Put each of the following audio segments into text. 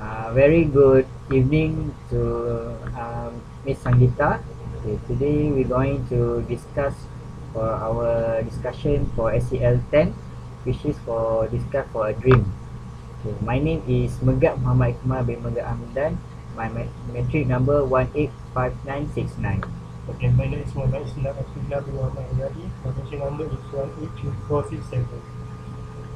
Uh, very good evening to um, Miss Sangeeta. Okay, today we're going to discuss for our discussion for SEL 10 which is for discuss for a dream. Okay, my name is Megat Muhammad Ikmal bin Megat Hamdan. My matric number 185969. Okay, my name is Muhammad Islam Abdullah bin Muhammad Ayadi. My mission number is 182467.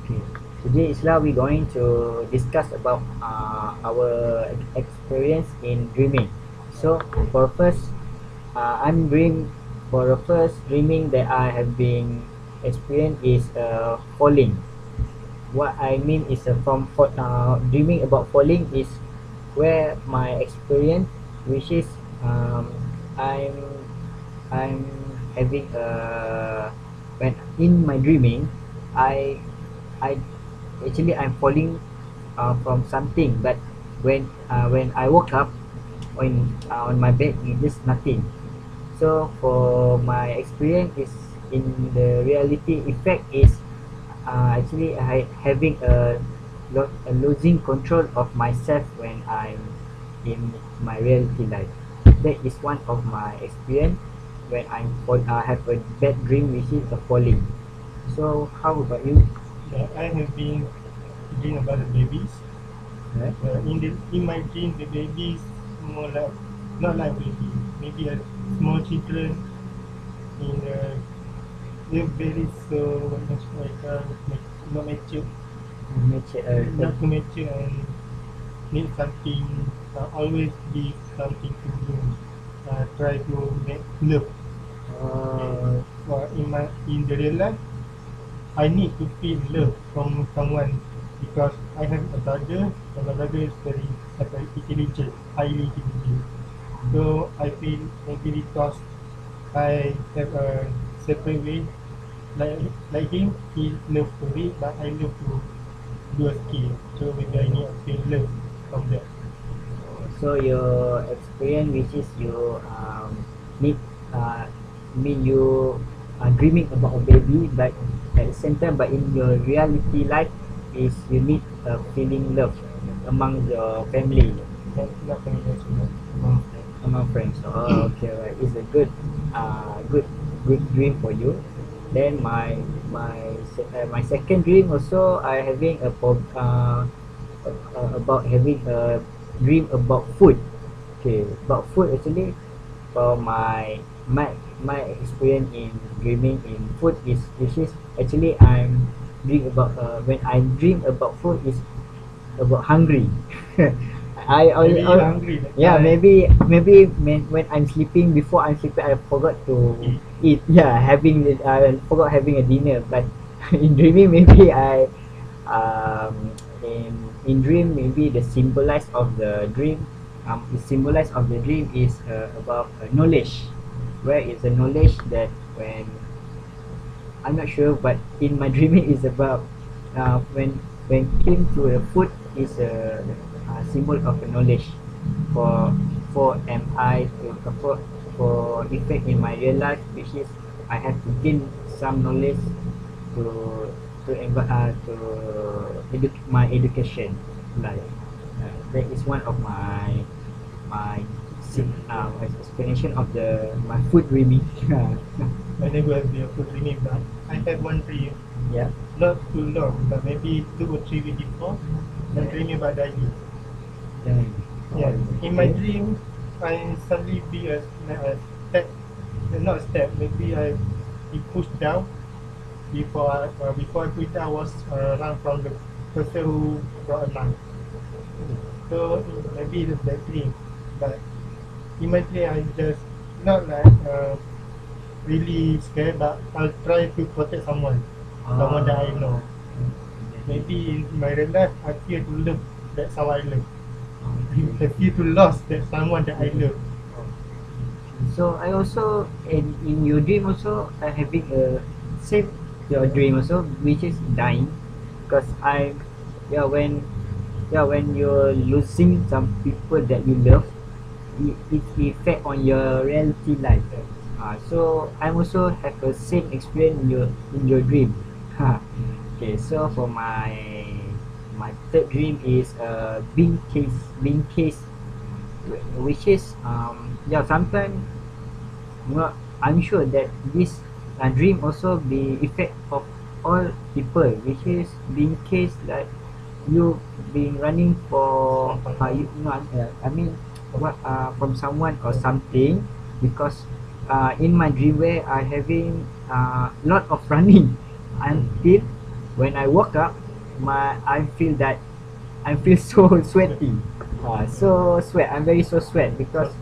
Okay. Today Isla we are going to discuss about uh, our experience in dreaming. So for first, uh, I'm dream for the first dreaming that I have been experienced is uh, falling. What I mean is uh, from uh, dreaming about falling is where my experience, which is um, I'm I'm having a when in my dreaming, I I actually I'm falling uh, from something but when uh, when I woke up on uh, on my bed it is nothing. So for my experience is in the reality effect is uh, actually I having a, lo- a losing control of myself when I'm in my reality life. That is one of my experience when I'm uh, have a bad dream which is a falling. So how about you I have been dreaming about the babies. right? Uh, in the in my dream, the babies more like not like baby, maybe a small children in a they're very so much like uh, not mature, Mature, uh, not too mature and need something. Uh, always give something to do. Uh, try to make love. uh, uh, in my in the real life, I need to feel love from someone because I have a brother and my brother is very very intelligent, highly intelligent. So I feel maybe because I have a separate way, like like him, he love to read, but I love to do a skill. So maybe I need to feel love from that. so your experience which is you um, need uh, mean you are dreaming about a baby but at the same time but in your reality life is you need a feeling love among your family. Among friends. among friends. Oh okay right it's a good uh good good dream for you. Then my my uh, my second dream also I having a uh, uh, about having a dream about food. Okay about food actually for my my my experience in dreaming in food is which is actually I'm dream about uh, when I dream about food is about hungry I always hungry. yeah time. maybe maybe when, when i'm sleeping before i'm sleeping i forgot to eat yeah having i forgot having a dinner but in dreaming maybe i um in in dream maybe the symbolize of the dream um the symbolize of the dream is uh, about uh, knowledge where is the knowledge that when i'm not sure but in my dreaming is about uh, when when came to the food is a, a symbol of a knowledge for for am I to for for effect in my real life which is I have to gain some knowledge to to uh, to edu- my education life. Uh, that is one of my my sim- uh, explanation of the my food dreaming. I never have the food dreaming, but I had one dream. yeah. Not too long, but maybe two or three weeks before. I'm dreaming about diving. Yeah. Yeah. In my dream, I suddenly be a, a step, not a step. Maybe I be pushed down. Before I, uh, before I down, I was uh, run from the person who brought a knife. So maybe it's a bad dream, but dream I just not like uh, really scared, but I'll try to protect someone, someone that I know. Maybe in my real life, I fear to love that someone I love. I fear to lost that someone that I love. So I also in in your dream also I having a same your dream also which is dying because I yeah when yeah when you're losing some people that you love it, it effect on your reality life. Uh, so I'm also have a same experience in your in your dream. okay, so for my my third dream is uh, being case being case which is um yeah sometimes not I'm sure that this uh, dream also be effect of all people which is being case like you been running for uh, you know uh, I mean what uh, from someone or something because uh, in my dream where I having uh, lot of running until when I woke up my I feel that I feel so sweaty. Uh, so sweat I'm very so sweat because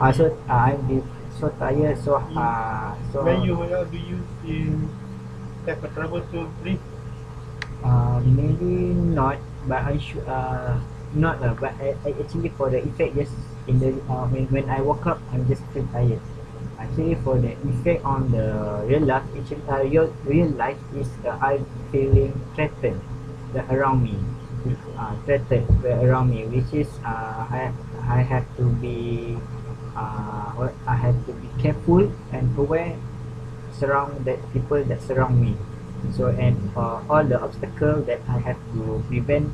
uh, so uh, I'm be so tired so uh, so when you were do you feel have a trouble to breathe? uh, maybe not but I should uh, not uh, but I, I actually for the effect just in the uh, when, when I woke up I'm just feel tired. Actually for the effect on the real life actually uh, real, real life is uh, I'm feeling threatened the around me uh, threatened the around me which is uh, I, I have to be uh, I have to be careful and aware surround that people that surround me. So and uh, all the obstacle that I have to prevent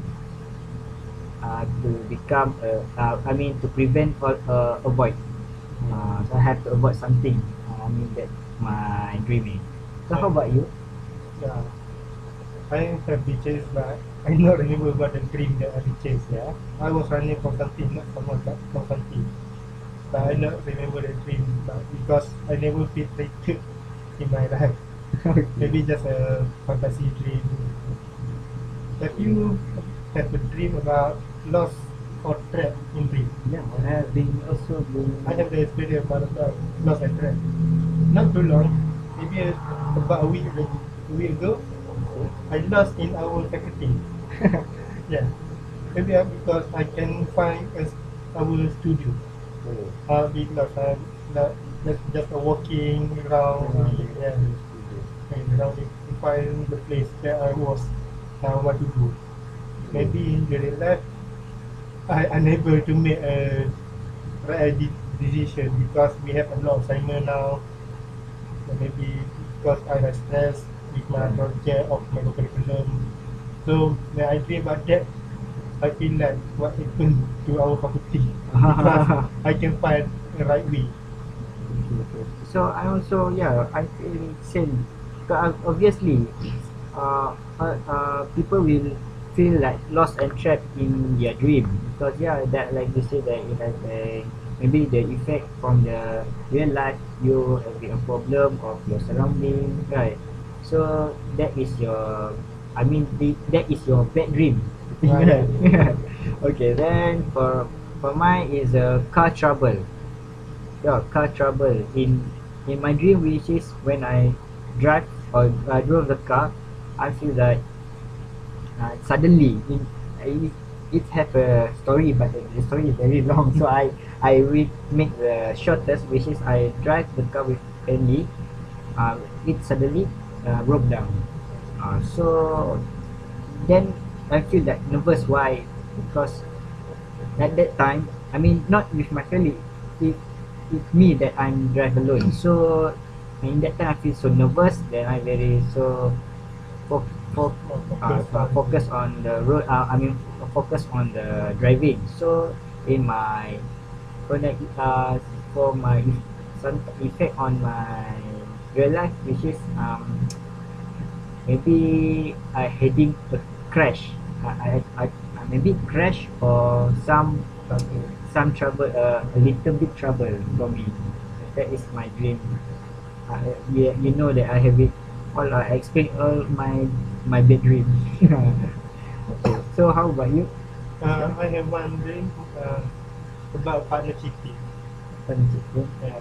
uh, to become uh, uh, I mean to prevent or uh, avoid uh, so I have to avoid something uh, I mean that my dreaming so how about you Yeah. I have been chased but I not remember about the dream that I been chased, yeah. I was running for something, not someone but for something. But I not remember the dream but because I never feel triggered in my life. Maybe just a fantasy dream. Have you have a dream about lost or trapped in dream? yeah I have been also been I have the experience about uh, lost and trapped. Not too long, maybe a, about a week already. A week ago, I lost in our faculty. yeah, maybe uh, because I can find as our studio. Uh, we lost. Uh, not, just just walking around. Yeah, and around it find the place that I was. Uh, what to do? Maybe in the life, I unable to make a right de- decision because we have a lot of assignment now. Maybe because I have stress with my project of my curriculum. So when I dream about that, I feel like what happened to our faculty because I can find the right way. so I also yeah I feel same because obviously uh, uh, uh, people will feel like lost and trapped in their dream. Because yeah that like you said that it has a maybe the effect from the real life you having a problem of your surrounding right? So that is your I mean the, that is your bad dream. Right. okay then for for mine is a car trouble. Yeah car trouble. In in my dream which is when I drive or I drove the car I feel like uh, suddenly in it, it have a story but the, the story is very long. So I I will make the shortest which is I drive the car with family uh, it suddenly uh, broke down. Uh, so then I feel like nervous. Why? Because at that time I mean not with my family it it's me that I'm drive alone. So in that time I feel so nervous that I very so fo- fo- uh, focus on the road uh, I mean focus on the driving. So in my the uh, for my some effect on my real life which is um maybe I heading a crash. I, I, I I maybe crash or some some trouble uh, a little bit trouble for me. That is my dream. Uh, you, you know that I have it all I explain all my my bad dream okay so how about you Uh, I have one dream uh, about partner cheating. Yeah.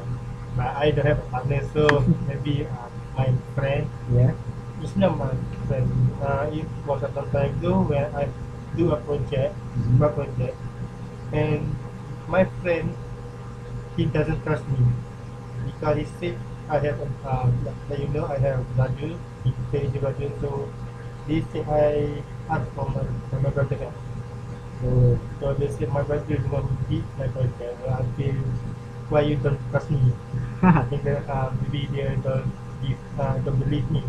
But I don't have a partner, so maybe uh, my friend yeah It's not my friend. Uh, it was a long time ago when I do a project, Mhm. small project, and my friend he doesn't trust me because he said I have a uh, like you know I have a brother, he the brother, so he said I ask for my, for my brother help. so So they said my brother is going to beat my project. I feel why you don't trust me? Then, uh, maybe they don't give, uh, don't believe me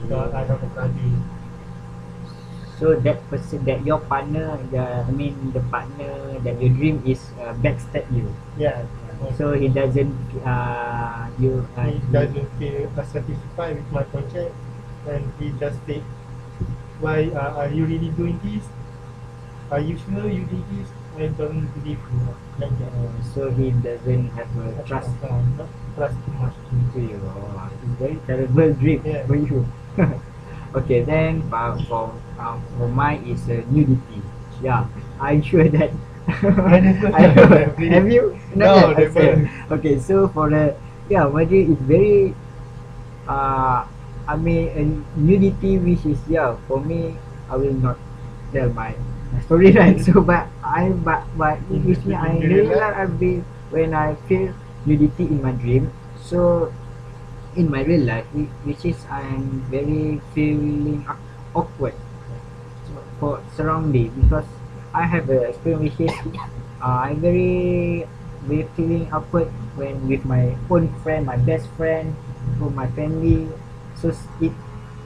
because I have a brother. so that person that your partner the I mean the partner that you dream is uh, backstab you Yeah. so he doesn't uh you uh, he doesn't feel satisfied with my project and he just say why uh, are you really doing this? Are you sure you did this? I don't believe you. Like that uh, so he doesn't have a trust uh, not trust too much. Into you. Oh, it's very terrible dream Yeah. for you? Okay then uh, for um, for mine is uh, nudity. Yeah I'm sure that I never I have have you? No, yet? never. okay. so for the yeah my dream is very uh I mean uh, nudity which is yeah for me I will not tell my, my story right? So but I but but usually I In real really like I be when I feel nudity in my dream. So in my real life whi- which is I'm very feeling awk- awkward for surrounding because I have a experience which is uh, I'm very very feeling awkward when with my own friend, my best friend, or my family. So it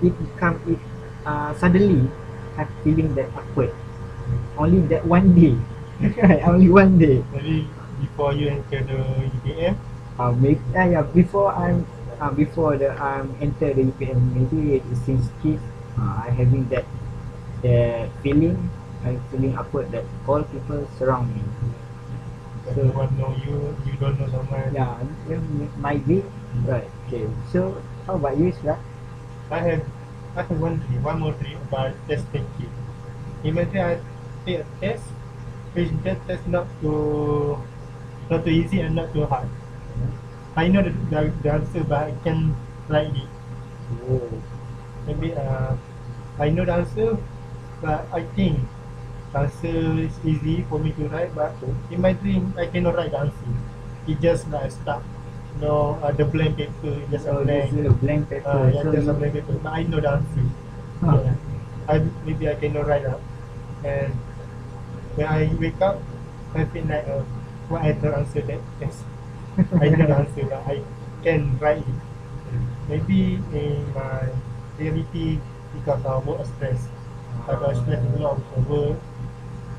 it become it uh, suddenly I'm feeling that awkward. Only that one day, right? Only one day. maybe before you enter the UPM Uh, maybe uh, yeah before I'm uh, before the um enter the UPM maybe since kids uh, I having that that feeling I'm feeling awkward that all people surround me. So- everyone know you you don't know someone Yeah, might be right. Okay, so how about you, Isra? I have I have one dream, one more dream about test taking. Imagine I take a test, which that test not too not too easy and not too hard. I know the, the, the answer but I can write it. Oh, Maybe uh, I know the answer but I think the answer is easy for me to write but in my dream I cannot write the answer. It just like stuck. No, uh, the blank paper just a so blank. this is a blank paper. Uh, yeah, so just blank paper. But I know the answer. Huh. Yeah. I maybe I cannot write up. And when I wake up, I feel like uh, what I don't answer that test. I the answer, but I can write it. Maybe in my reality because of work stress. I got stress a lot of work.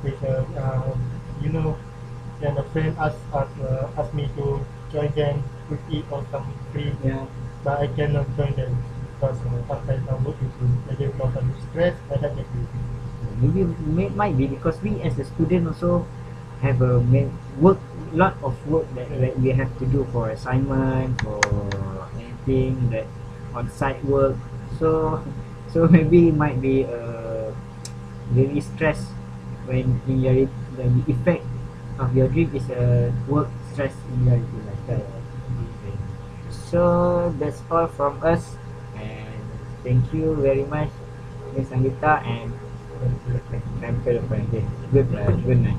Which uh, uh, you know, then a friend asked ask, uh, asked me to join them eat or something free yeah. but I cannot join them because uh, sometimes I work with them. I get lot of stress. I have that. Maybe may, might be because we as a student also have a work lot of work that, that we have to do for assignment for anything that on site work. So so maybe it might be uh, very stress when in your the effect of your dream is a work stress in like that. So that's all from us and thank you very much Miss Anggita and. Good, uh, good night.